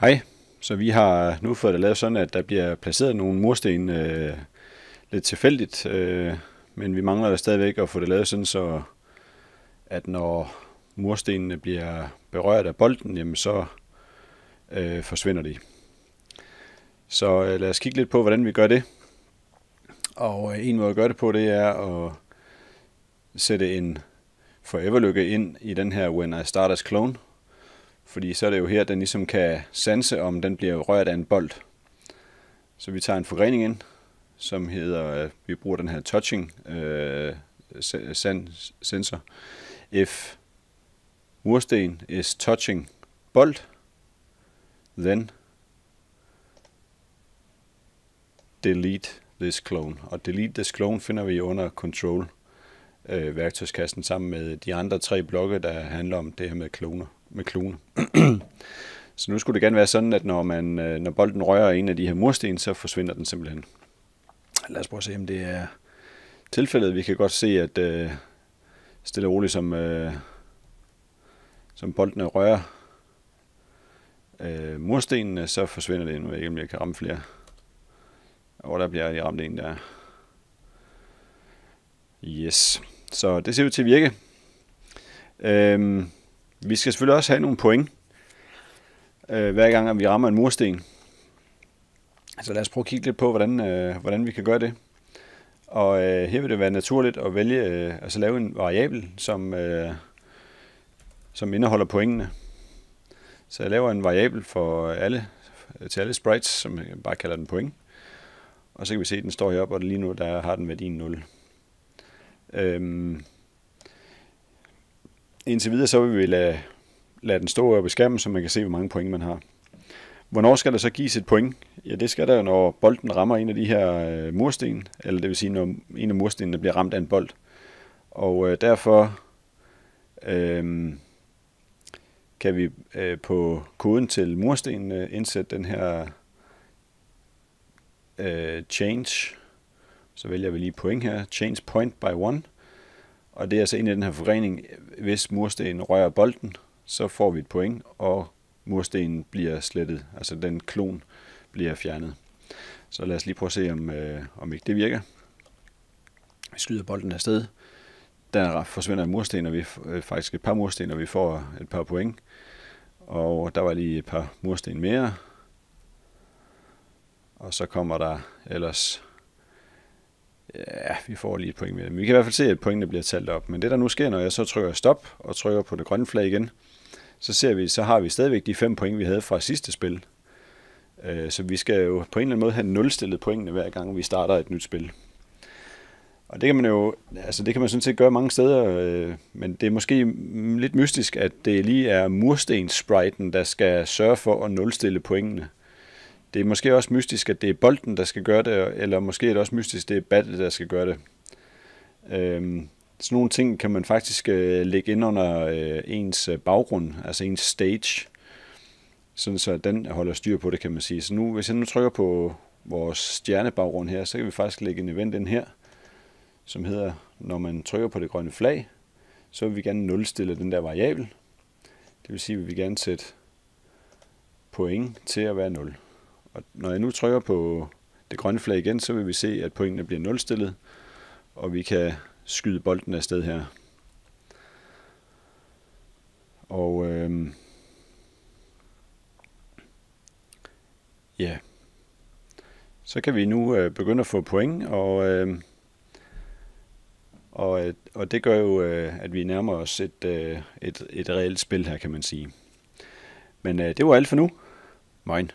Hej, så vi har nu fået det lavet sådan, at der bliver placeret nogle mursten øh, lidt tilfældigt, øh, men vi mangler stadigvæk at få det lavet sådan, så at når murstenene bliver berørt af bolden, jamen så øh, forsvinder de. Så øh, lad os kigge lidt på, hvordan vi gør det. Og øh, en måde at gøre det på, det er at sætte en forever ind i den her When I Start as Clone, fordi så er det jo her, den ligesom kan sanse, om den bliver rørt af en bold. Så vi tager en forgrening ind, som hedder, øh, vi bruger den her touching øh, sensor. If mursten is touching bold, then delete this clone. Og delete this clone finder vi under control øh, værktøjskassen sammen med de andre tre blokke, der handler om det her med kloner med klone. så nu skulle det gerne være sådan, at når, man, øh, når bolden rører en af de her mursten, så forsvinder den simpelthen. Lad os prøve at se, om det er tilfældet. Vi kan godt se, at øh, stille og roligt, som, øh, som bolden rører øh, murstenene, så forsvinder det. Nu ved ikke, om jeg kan ramme flere. Og der bliver jeg ramt en der. Yes. Så det ser ud til at virke. Øhm, vi skal selvfølgelig også have nogle point, øh, hver gang at vi rammer en mursten. Så lad os prøve at kigge lidt på, hvordan, øh, hvordan vi kan gøre det. Og øh, her vil det være naturligt at vælge, øh, altså lave en variabel, som, øh, som indeholder pointene. Så jeg laver en variabel for alle, til alle sprites, som jeg bare kalder den point. Og så kan vi se, at den står heroppe, og lige nu der har den værdien 0. Øhm, indtil videre så vil vi lade, lade den stå oppe i skærmen, så man kan se, hvor mange point man har. Hvornår skal der så gives et point? Ja, det skal der når bolden rammer en af de her øh, mursten, eller det vil sige, når en af murstenene bliver ramt af en bold. Og øh, derfor øh, kan vi øh, på koden til murstenen øh, indsætte den her øh, change. Så vælger vi lige point her. Change point by one. Og det er altså en af den her forening, hvis murstenen rører bolden, så får vi et point, og murstenen bliver slettet, altså den klon bliver fjernet. Så lad os lige prøve at se, om, øh, om ikke det virker. Vi skyder bolden afsted. Der forsvinder en mursten, og vi øh, faktisk et par mursten, og vi får et par point. Og der var lige et par mursten mere. Og så kommer der ellers Ja, vi får lige et point med. Men vi kan i hvert fald se, at pointene bliver talt op. Men det, der nu sker, når jeg så trykker stop og trykker på det grønne flag igen, så ser vi, så har vi stadigvæk de fem point, vi havde fra sidste spil. Øh, så vi skal jo på en eller anden måde have nulstillet pointene hver gang, vi starter et nyt spil. Og det kan man jo, altså det kan man sådan set gøre mange steder, øh, men det er måske lidt mystisk, at det lige er murstens-spriten, der skal sørge for at nulstille pointene. Det er måske også mystisk, at det er bolden, der skal gøre det, eller måske er det også mystisk, at det er battet, der skal gøre det. Øhm, sådan nogle ting kan man faktisk øh, lægge ind under øh, ens øh, baggrund, altså ens stage, sådan så den holder styr på det, kan man sige. Så nu, hvis jeg nu trykker på vores stjernebaggrund her, så kan vi faktisk lægge en event ind her, som hedder, når man trykker på det grønne flag, så vil vi gerne nulstille den der variabel. Det vil sige, at vi vil gerne sætte point til at være 0. Og når jeg nu trykker på det grønne flag igen, så vil vi se, at pointene bliver nulstillet, og vi kan skyde bolden afsted her. Og øh, ja, så kan vi nu øh, begynde at få point, og, øhm, øh, og, og det gør jo, øh, at vi nærmer os et, øh, et, et reelt spil her, kan man sige. Men øh, det var alt for nu. Moin.